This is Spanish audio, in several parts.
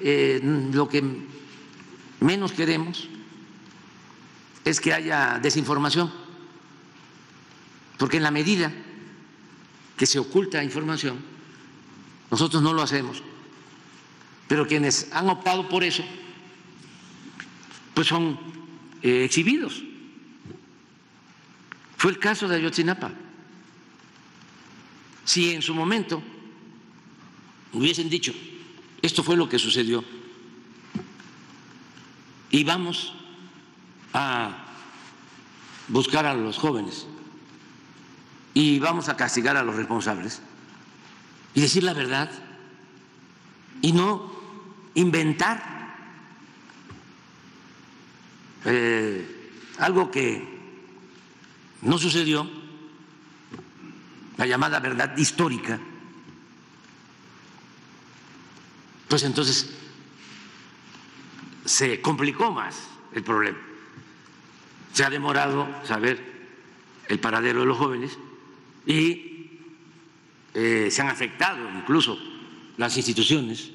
Eh, lo que menos queremos es que haya desinformación, porque en la medida que se oculta información, nosotros no lo hacemos, pero quienes han optado por eso, pues son eh, exhibidos. Fue el caso de Ayotzinapa. Si en su momento hubiesen dicho, esto fue lo que sucedió, y vamos a buscar a los jóvenes y vamos a castigar a los responsables y decir la verdad y no inventar eh, algo que no sucedió, la llamada verdad histórica, pues entonces se complicó más el problema. Se ha demorado saber el paradero de los jóvenes y eh, se han afectado incluso las instituciones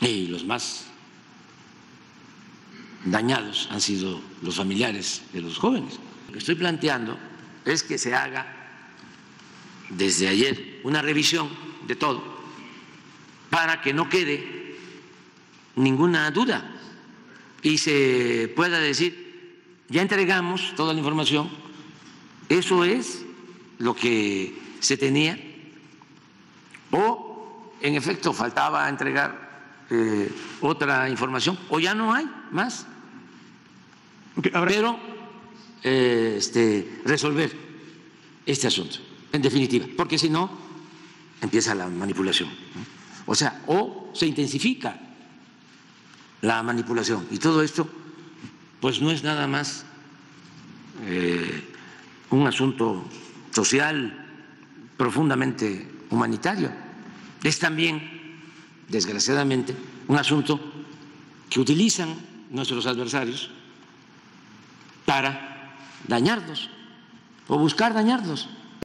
y los más dañados han sido los familiares de los jóvenes. Lo que estoy planteando es que se haga desde ayer una revisión de todo para que no quede ninguna duda y se pueda decir, ya entregamos toda la información, eso es lo que se tenía, o en efecto faltaba entregar eh, otra información, o ya no hay más pero eh, este, resolver este asunto, en definitiva, porque si no, empieza la manipulación. O sea, o se intensifica la manipulación. Y todo esto, pues no es nada más eh, un asunto social profundamente humanitario, es también, desgraciadamente, un asunto que utilizan nuestros adversarios para dañarlos o buscar dañarlos.